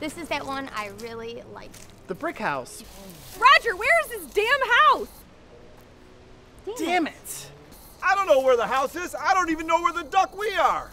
This is that one I really like. The brick house. Roger, where is this damn house? Damn it. I don't know where the house is. I don't even know where the duck we are.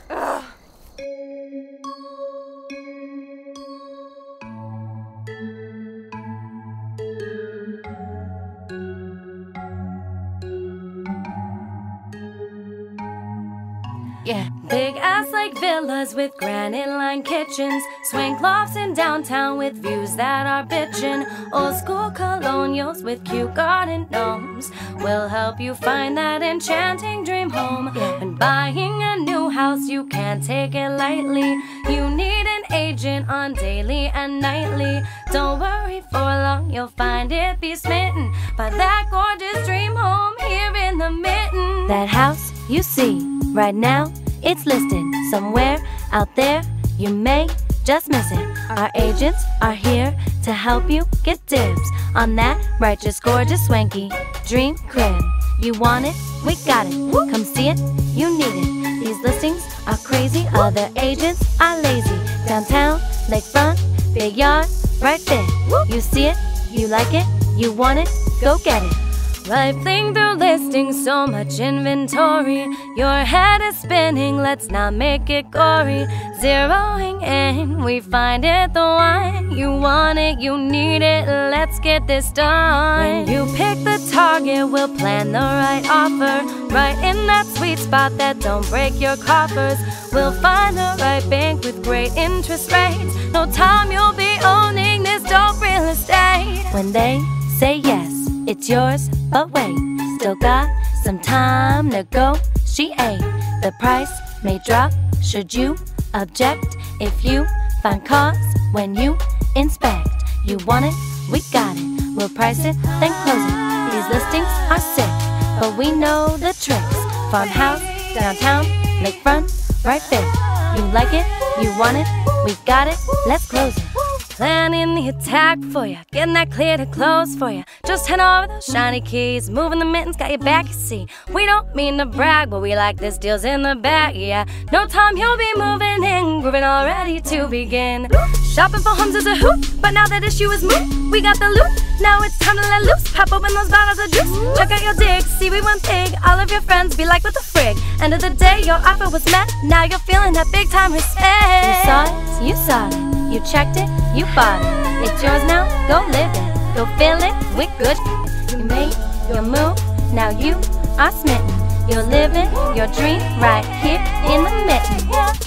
Yeah, big ass like villas with granite lined kitchens, swank lofts in downtown with views that are bitchin'. Old school colonials with cute garden gnomes will help you find that enchanting dream home. When buying a new house, you can't take it lightly. You need an agent on daily and nightly. Don't worry for long, you'll find it be smitten by that gorgeous dream home here in the mitten. That house you see right now, it's listed somewhere out there. You may just miss it. Our agents are here to help you get dibs on that righteous, gorgeous, swanky dream crib. You want it? We got it. Come see it. You need it. These listings are crazy. Other agents are lazy. Downtown, lakefront, big yard, right there. You see it? You like it? You want it? Go get it. Rifling through listings, so much inventory. Your head is spinning, let's not make it gory. Zeroing in, we find it the one. You want it, you need it, let's get this done. When you pick the target, we'll plan the right offer. Right in that sweet spot that don't break your coffers. We'll find the right bank with great interest rates. No time, you'll be owning this dope real estate. When they say yes, it's yours, but wait, still got some time to go. She ain't. The price may drop, should you object? If you find cause when you inspect, you want it, we got it. We'll price it, then close it. These listings are sick, but we know the tricks. Farmhouse, downtown, lakefront, right there. You like it, you want it, we got it, let's close it. Planning the attack for ya, getting that clear to close for ya. Just hand over those shiny keys, moving the mittens, got your back, you see. We don't mean to brag, but we like this deal's in the bag, yeah. No time, you'll be moving in, grooving all ready to begin. Shopping for homes is a hoot, but now that issue is moot, we got the loot. Now it's time to let loose, pop open those bottles of juice. Check out your dig, see we went big. All of your friends be like, what the frig? End of the day, your offer was met. Now you're feeling that big time respect. You saw it, you saw it. You checked it, you bought it. It's yours now, go live it. Go fill it with good. You made your move, now you are smitten. You're living your dream right here in the mitten.